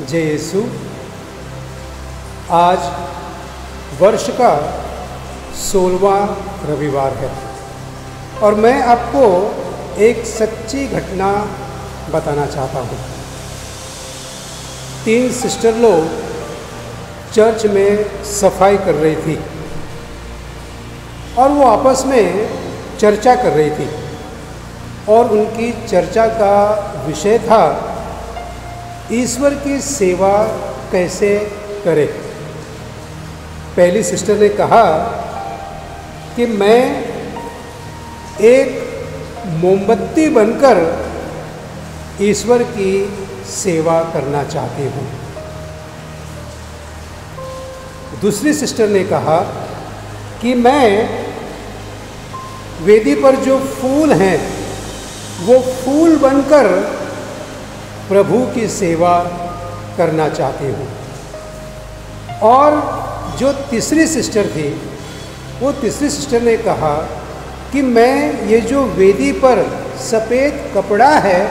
जय यीशु। आज वर्ष का सोलवा रविवार है और मैं आपको एक सच्ची घटना बताना चाहता हूँ। तीन सिस्टर लोग चर्च में सफ़ाई कर रही थी और वो आपस में चर्चा कर रही थी और उनकी चर्चा का विषय था ईश्वर की सेवा कैसे करें? पहली सिस्टर ने कहा कि मैं एक मोमबत्ती बनकर ईश्वर की सेवा करना चाहती हूँ। दूसरी सिस्टर ने कहा कि मैं वेदी पर जो फूल हैं, वो फूल बनकर प्रभु की सेवा करना चाहती हूँ। और जो तीसरी सिस्टर थी, वो तीसरी सिस्टर ने कहा कि मैं ये जो वेदी पर सफ़ेद कपड़ा है,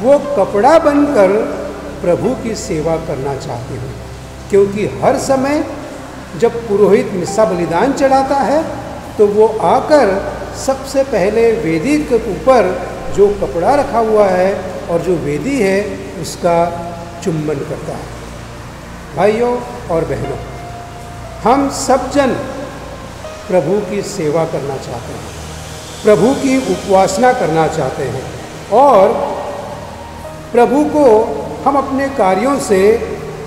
वो कपड़ा बनकर प्रभु की सेवा करना चाहती हूँ। क्योंकि हर समय जब पुरोहित मिस्सा बलिदान चढ़ाता है तो वो आकर सबसे पहले वेदी के ऊपर जो कपड़ा रखा हुआ है और जो वेदी है, उसका चुंबन करता है। भाइयों और बहनों, हम सब जन प्रभु की सेवा करना चाहते हैं, प्रभु की उपासना करना चाहते हैं और प्रभु को हम अपने कार्यों से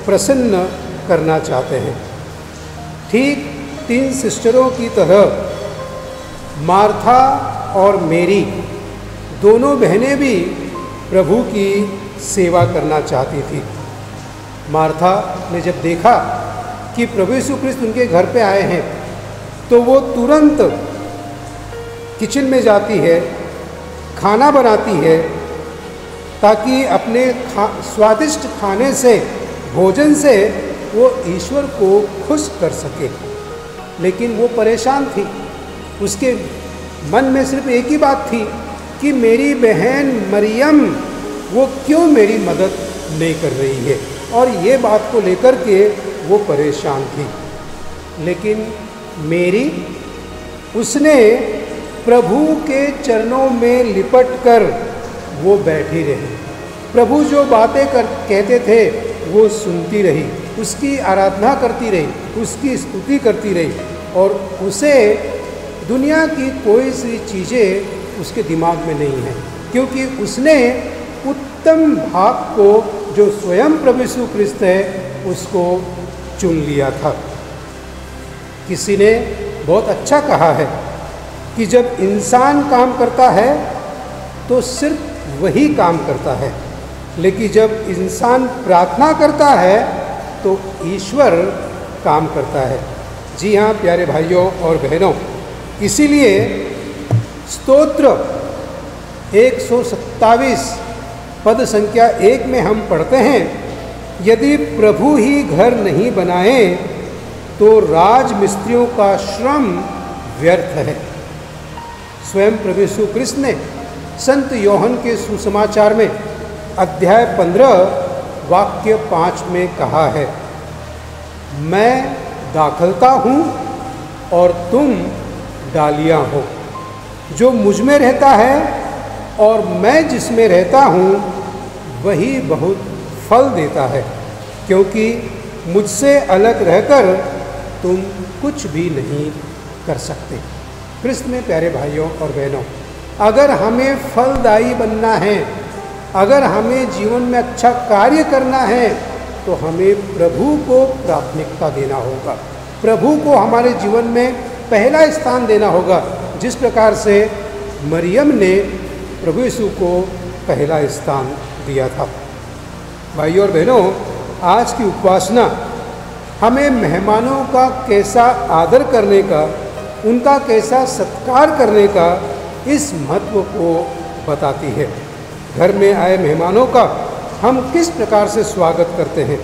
प्रसन्न करना चाहते हैं। ठीक तीन सिस्टरों की तरह, मार्था और मेरी, दोनों बहनें भी प्रभु की सेवा करना चाहती थी। मार्था ने जब देखा कि प्रभु यीशु क्रिस्त उनके घर पे आए हैं तो वो तुरंत किचन में जाती है, खाना बनाती है, ताकि अपने खा, स्वादिष्ट खाने से, भोजन से वो ईश्वर को खुश कर सके। लेकिन वो परेशान थी। उसके मन में सिर्फ़ एक ही बात थी कि मेरी बहन मरियम, वो क्यों मेरी मदद नहीं कर रही है? और ये बात को लेकर के वो परेशान थी। लेकिन मेरी, उसने प्रभु के चरणों में लिपट कर वो बैठी रही। प्रभु जो बातें कर, कहते थे, वो सुनती रही, उसकी आराधना करती रही, उसकी स्तुति करती रही, और उसे दुनिया की कोई सी चीज़ें उसके दिमाग में नहीं है, क्योंकि उसने उत्तम भाग को, जो स्वयं प्रभु क्रिस्त है, उसको चुन लिया था। किसी ने बहुत अच्छा कहा है कि जब इंसान काम करता है तो सिर्फ़ वही काम करता है। लेकिन जब इंसान प्रार्थना करता है तो ईश्वर काम करता है। जी हाँ प्यारे भाइयों और बहनों, इसीलिए स्तोत्र। एक सौ पद संख्या एक में हम पढ़ते हैं, यदि प्रभु ही घर नहीं बनाए तो राज मिस्त्रियों का श्रम व्यर्थ है। स्वयं प्रभु कृष्ण ने संत योहन के सुसमाचार में अध्याय पंद्रह, वाक्य पाँच में कहा है, मैं दाखलता हूँ और तुम डालियाँ हो। जो मुझमें रहता है और मैं जिसमें रहता हूँ, वही बहुत फल देता है, क्योंकि मुझसे अलग रहकर तुम कुछ भी नहीं कर सकते। कृष्ण में प्यारे भाइयों और बहनों, अगर हमें फलदायी बनना है, अगर हमें जीवन में अच्छा कार्य करना है तो हमें प्रभु को प्राथमिकता देना होगा। प्रभु को हमारे जीवन में पहला स्थान देना होगा। जिस प्रकार से मरियम ने प्रभु यीशु को पहला स्थान दिया था। भाइयों और बहनों, आज की उपासना हमें मेहमानों का कैसा आदर करने का, उनका कैसा सत्कार करने का इस महत्व को बताती है। घर में आए मेहमानों का हम किस प्रकार से स्वागत करते हैं,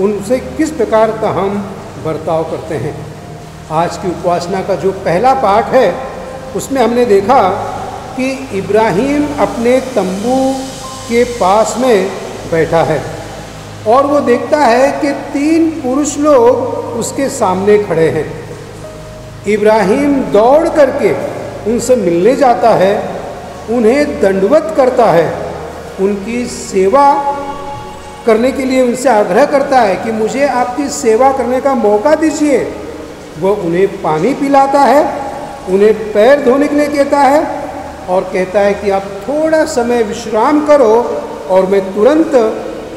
उनसे किस प्रकार का हम बर्ताव करते हैं। आज की उपासना का जो पहला पाठ है उसमें हमने देखा कि इब्राहिम अपने तंबू के पास में बैठा है और वो देखता है कि तीन पुरुष लोग उसके सामने खड़े हैं। इब्राहिम दौड़ करके उनसे मिलने जाता है, उन्हें दंडवत करता है, उनकी सेवा करने के लिए उनसे आग्रह करता है कि मुझे आपकी सेवा करने का मौका दीजिए। वो उन्हें पानी पिलाता है उन्हें पैर धोने के लिए कहता है और कहता है कि आप थोड़ा समय विश्राम करो और मैं तुरंत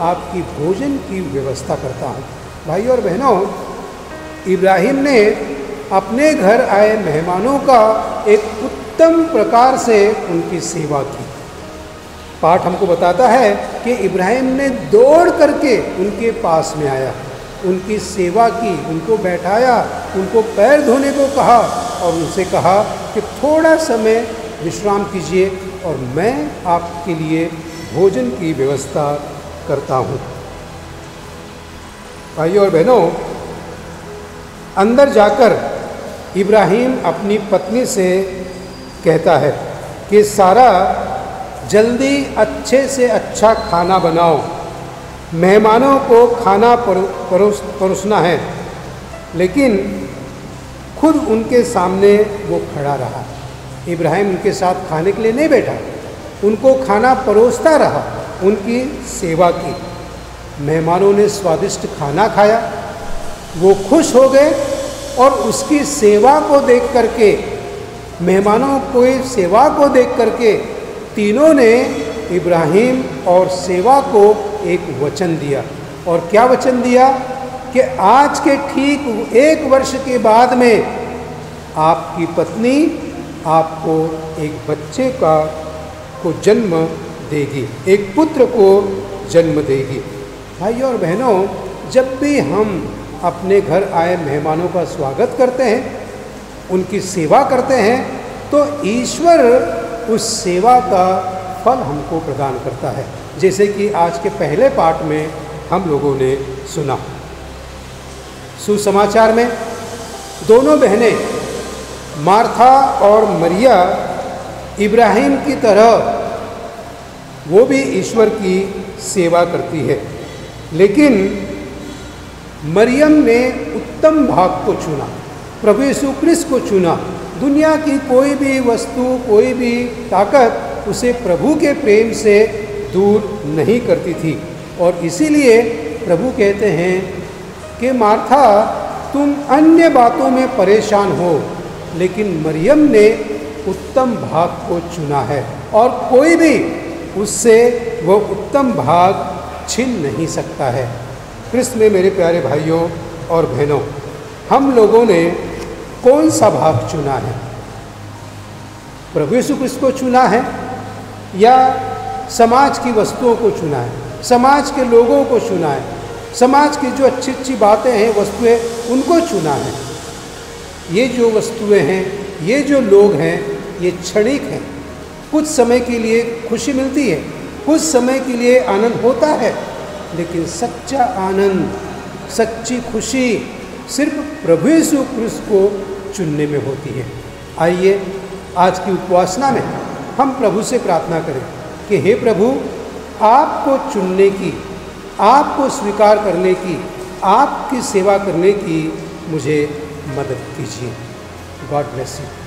आपकी भोजन की व्यवस्था करता हूँ। भाई और बहनों, इब्राहिम ने अपने घर आए मेहमानों का एक उत्तम प्रकार से उनकी सेवा की। पाठ हमको बताता है कि इब्राहिम ने दौड़ करके उनके पास में आया। उनकी सेवा की, उनको बैठाया, उनको पैर धोने को कहा और उनसे कहा कि थोड़ा समय विश्राम कीजिए और मैं आपके लिए भोजन की व्यवस्था करता हूँ। भाइयों और बहनों, अंदर जाकर इब्राहिम अपनी पत्नी से कहता है कि, सारा, जल्दी अच्छे से अच्छा खाना बनाओ। मेहमानों को खाना परोस, परोसना है। लेकिन खुद उनके सामने वो खड़ा रहा। इब्राहिम उनके साथ खाने के लिए नहीं बैठा। उनको खाना परोसता रहा। उनकी सेवा की। मेहमानों ने स्वादिष्ट खाना खाया। वो खुश हो गए और उसकी सेवा को देख करके, मेहमानों को सेवा को देख करके तीनों ने इब्राहिम और सेवा को एक वचन दिया। और क्या वचन दिया? कि आज के ठीक एक वर्ष के बाद में आपकी पत्नी आपको एक बच्चे का, को जन्म देगी। एक पुत्र को जन्म देगी। भाई और बहनों, जब भी हम अपने घर आए मेहमानों का स्वागत करते हैं, उनकी सेवा करते हैं तो ईश्वर उस सेवा का फल हमको प्रदान करता है। जैसे कि आज के पहले पाठ में हम लोगों ने सुना। सुसमाचार में, दोनों बहनें, मार्था और मरिया, इब्राहिम की तरह, वो भी ईश्वर की सेवा करती है। लेकिन मरियम ने उत्तम भाग को चुना, प्रभु यीशु को चुना। दुनिया की कोई भी वस्तु, कोई भी ताकत उसे प्रभु के प्रेम से दूर नहीं करती थी। और इसीलिए प्रभु कहते हैं कि, मार्था, तुम अन्य बातों में परेशान हो, लेकिन मरियम ने उत्तम भाग को चुना है। और कोई भी उससे वो उत्तम भाग छीन नहीं सकता है। कृष्ण में मेरे प्यारे भाइयों और बहनों, हम लोगों ने कौन सा भाग चुना है? प्रभु यीशु कृष्ण को चुना है या समाज की वस्तुओं को चुना है समाज के लोगों को चुना है समाज की जो अच्छी अच्छी बातें हैं, वस्तुएँ, उनको चुना है ये जो वस्तुएँ हैं, ये जो लोग हैं, ये क्षणिक हैं। कुछ समय के लिए खुशी मिलती है, कुछ समय के लिए आनंद होता है, लेकिन सच्चा आनंद, सच्ची खुशी सिर्फ़ प्रभु यीशु क्रिस्त को चुनने में होती है। आइए आज की उपवासना में हम प्रभु से प्रार्थना करें। कि हे प्रभु, आपको चुनने की, आपको स्वीकार करने की, आपकी सेवा करने की मुझे मदद कीजिए। God bless you